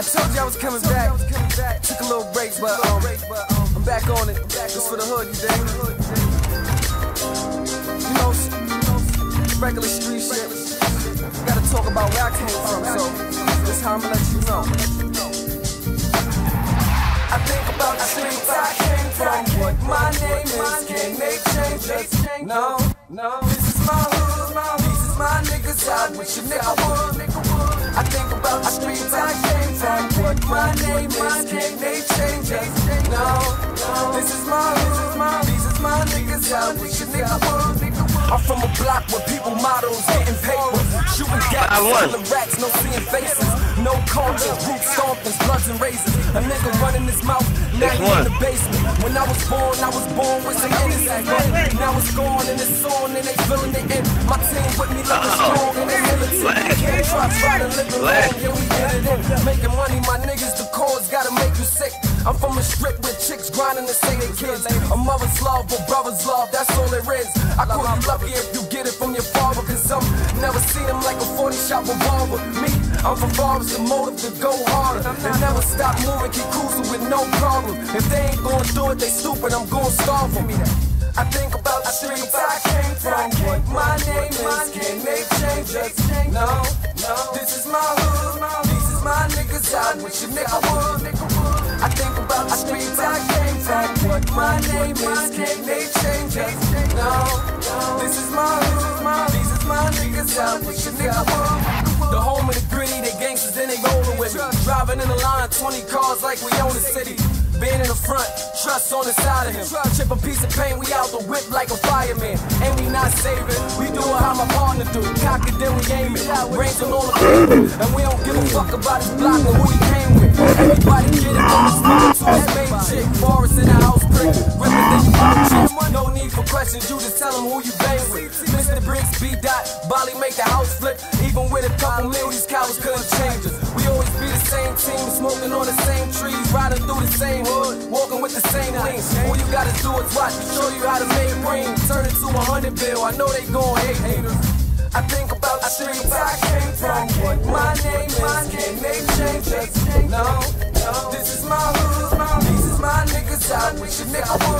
I told you I was coming back. Took a little break, but um, I'm back on it. Just for the hood, you dig? You know, regular street shit. Gotta talk about where I came from, so this how I'ma let you know. I think about the streets I came from. What my name is, can they change? No, no. This is my hood, my These is my niggas. I wish a nigga would. I think about the streets I came from. My name is, can they change it? No, no. This is my hood, These is my niggas. I wish a nigga. I'm from a block where people models getting paper, shooting gaps, selling rats, no seeing faces, no culture, root stompings, bloods and razors. A nigga running his mouth, now he in the basement. When I was born, I was born with some innocence. Now it's gone and it's on and they feeling the in. My team with me looking strong and they militant. Can't try, try to live alone, I'm from a strip with chicks grinding say they kids. A mother's love, but brother's love, that's all there is. I call you lucky if you get it from your father, cause some never seen him like a 40 shot revolver. Me, I'm from barbs, the motive to go harder. They never stop moving, keep cruising with no problem. If they ain't gonna do it, they stupid, I'm gonna starve them. I think about the streets I came from. What my name is, can they change it? No, no. This is my hood, these is my niggas. I wish a nigga would. I think I came from. What my name is, can they change it? No. This is my hood, these is my niggas. I wish a nigga would. The home of the gritty, they gangsters and they rolling with me. Driving in the line, 20 cars like we own the city. Being in the front, trust on the side of him. Chip a piece of paint, we out the whip like a fireman. And we not saving, we do it how my partner do. Cock it, then we aim it. Range on all the. And we don't give a fuck about his block or who he came with. Everybody get it his mother to his main chick. Forest in the house, brick. Ripping put chick. No need for questions, you just tell him who you bang with. Mr. Briggs, B. Dot, Bali make the house flip. Even with a couple mil, these cowards couldn't change us. Same team, smoking on the same trees, riding through the same hood, walking with the same lean. All you gotta do is watch me show you how to make green. Turn it to a hundred bill, I know they gon' hate haters. I think about the streets I came from. My name is, can they change it? No, no. This is my hood, these is my niggas. I wish a nigga would.